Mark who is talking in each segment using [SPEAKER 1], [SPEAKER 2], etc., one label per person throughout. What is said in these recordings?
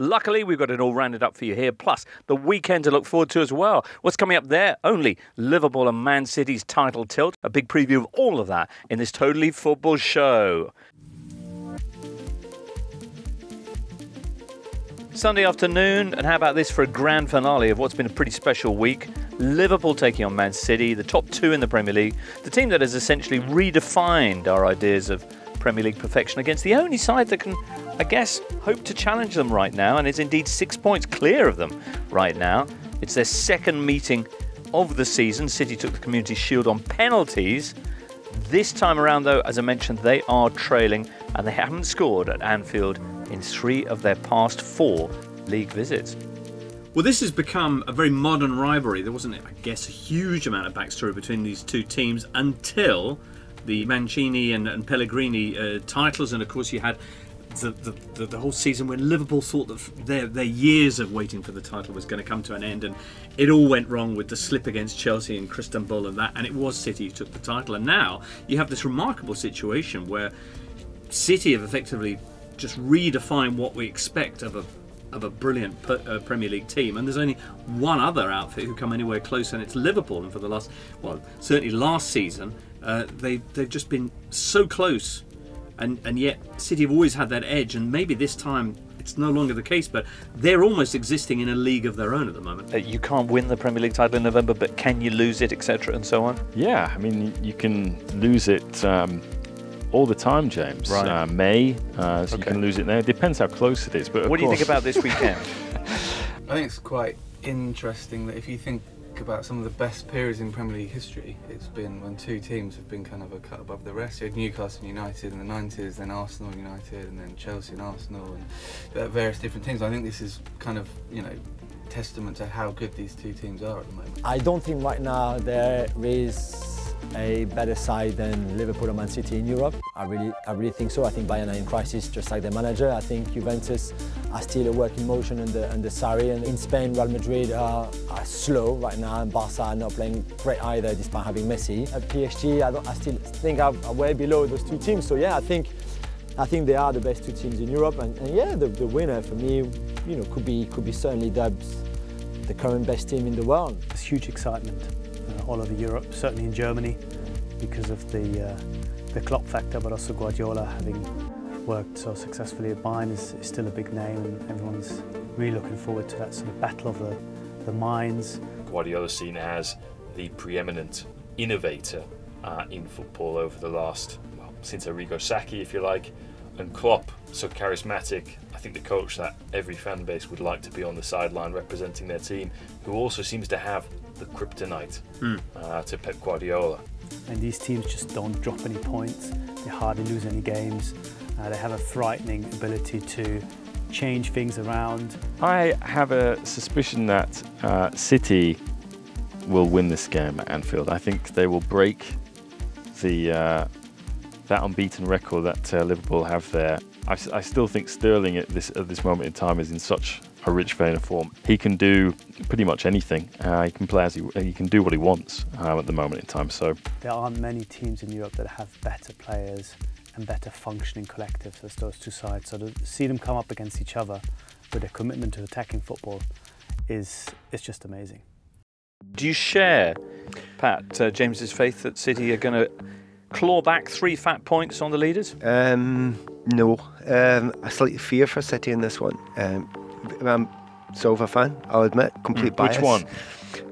[SPEAKER 1] Luckily, we've got it all rounded up for you here, plus the weekend to look forward to as well. What's coming up there? Only Liverpool and Man City's title tilt. A big preview of all of that in this Totally Football show. Sunday afternoon, and how about this for a grand finale of what's been a pretty special week? Liverpool taking on Man City, the top two in the Premier League, the team that has essentially redefined our ideas of Premier League perfection against the only side that can, I guess, hope to challenge them right now and is indeed six points clear of them right now. It's their second meeting of the season. City took the Community Shield on penalties. This time around, though, as I mentioned, they are trailing and they haven't scored at Anfield in three of their past four league visits. Well, this has become a very modern rivalry. There wasn't, I guess, a huge amount of backstory between these two teams until the Mancini and, and Pellegrini uh, titles, and of course, you had the, the, the, whole season when Liverpool thought that their, their years of waiting for the title was going to come to an end, and it all went wrong with the slip against Chelsea and Istanbul and that, and it was City who took the title. And now you have this remarkable situation where City have effectively just redefine what we expect of a of a brilliant uh, Premier League team, and there's only one other outfit who come anywhere close, and it's Liverpool. And for the last, well, certainly last season, uh, they they've just been so close, and and yet City have always had that edge, and maybe this time it's no longer the case, but they're almost existing in a league of their own at the moment. Uh, you can't win the Premier League title in November, but can you lose it, etc., and so on?
[SPEAKER 2] Yeah, I mean, you can lose it. Um, all the time, James.
[SPEAKER 1] Right.
[SPEAKER 2] Uh, May, uh, so okay. you can lose it there. It depends how close it is. But
[SPEAKER 1] what do you think about this weekend?
[SPEAKER 3] I think it's quite interesting that if you think about some of the best periods in Premier League history, it's been when two teams have been kind of a cut above the rest. You had Newcastle United in the 90s, then Arsenal United, and then Chelsea and Arsenal, and uh, various different teams. I think this is kind of, you know, testament to how good these two teams are at the moment.
[SPEAKER 4] I don't think right now there is a better side than Liverpool or Man City in Europe. I really, I really think so. I think Bayern are in crisis, just like their manager. I think Juventus are still a work in motion under, under Sarri. And in Spain, Real Madrid are, are slow right now, and Barca are not playing great either, despite having Messi. At PSG, I, I still think I'm way below those two teams. So yeah, I think I think they are the best two teams in Europe, and, and yeah, the, the, winner for me, you know, could be could be certainly dubbed the current best team in the world.
[SPEAKER 5] There's huge excitement all over Europe, certainly in Germany, because of the, uh, the Klopp factor, but also Guardiola having worked so successfully at Bayern is, is, still a big name and everyone's really looking forward to that sort of battle of the, the minds.
[SPEAKER 6] Guardiola seen as the preeminent innovator uh, in football over the last, well, since Arrigo Sacchi, if you like, and Klopp, so charismatic. I think the coach that every fan base would like to be on the sideline representing their team, who also seems to have the kryptonite mm. uh, to Pep Guardiola.
[SPEAKER 5] And these teams just don't drop any points. They hardly lose any games. Uh, they have a frightening ability to change things around.
[SPEAKER 2] I have a suspicion that uh, City will win this game at Anfield. I think they will break the uh, that unbeaten record that uh, Liverpool have there. I, I, still think Sterling at this at this moment in time is in such a rich vein of form. He can do pretty much anything. Uh, he can play as he, he can do what he wants uh, at the moment in time. So
[SPEAKER 5] there aren't many teams in Europe that have better players and better functioning collectives as those two sides. So to see them come up against each other with a commitment to attacking football is is just amazing.
[SPEAKER 1] Do you share, Pat, uh, James's faith that City are going to claw back three fat points on the leaders?
[SPEAKER 7] Um, no, um, I slightly fear for City in this one. Um, I'm Silva fan, I'll admit, complete mm, bias.
[SPEAKER 1] Which one?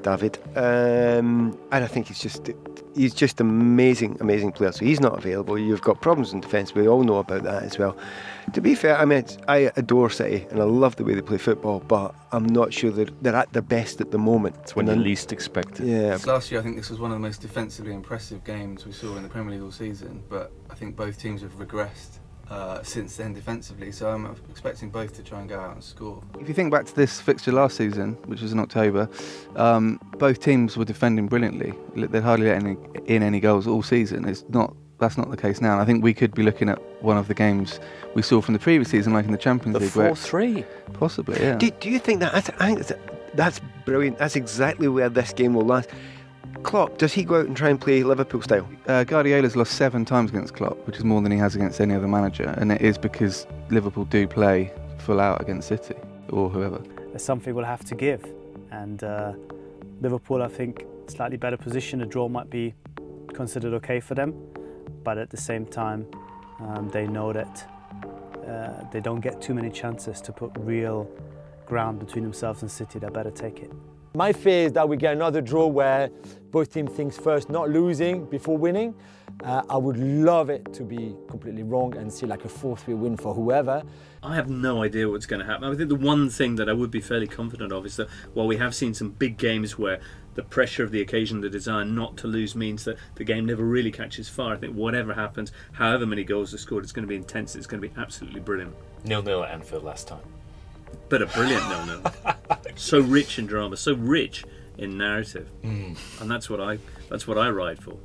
[SPEAKER 7] David. Um, and I think it's just he's just amazing, amazing player. So he's not available. You've got problems in defence. We all know about that as well. To be fair, I mean, I adore City and I love the way they play football, but I'm not sure they're, they're at their best at the moment.
[SPEAKER 2] It's when you least expect it.
[SPEAKER 7] Yeah.
[SPEAKER 3] Last year, I think this was one of the most defensively impressive games we saw in the Premier League all season, but I think both teams have regressed uh, since then defensively. So I'm expecting both to try and go out and score.
[SPEAKER 8] If you think back to this fixture last season, which was in October, um, both teams were defending brilliantly. They'd hardly let any, in any goals all season. It's not. That's not the case now. And I think we could be looking at one of the games we saw from the previous season, like in the Champions
[SPEAKER 1] the
[SPEAKER 8] League.
[SPEAKER 1] The 4 3?
[SPEAKER 8] Possibly, yeah.
[SPEAKER 7] Do, do you think that? I think that's, that's brilliant. That's exactly where this game will last. Klopp, does he go out and try and play Liverpool style?
[SPEAKER 8] Uh, Guardiola's lost seven times against Klopp, which is more than he has against any other manager, and it is because Liverpool do play full out against City. or whoever.
[SPEAKER 5] There's something we'll have to give, and uh, Liverpool, I think, slightly better position. A draw might be considered okay for them, but at the same time, um, they know that uh, they don't get too many chances to put real ground between themselves and City. They better take it.
[SPEAKER 4] My fear is that we get another draw where both teams think first, not losing before winning. Uh, I would love it to be completely wrong and see like a 4-3 win for whoever.
[SPEAKER 1] I have no idea what's going to happen. I think the one thing that I would be fairly confident of is that while we have seen some big games where the pressure of the occasion, the desire not to lose means that the game never really catches fire. I think whatever happens, however many goals are scored, it's going to be intense. It's going to be absolutely brilliant.
[SPEAKER 6] Nil nil at Anfield last time.
[SPEAKER 1] But a brilliant nil nil. so rich in drama, so rich in narrative,
[SPEAKER 6] Mm.
[SPEAKER 1] and that's what I that's what I ride for.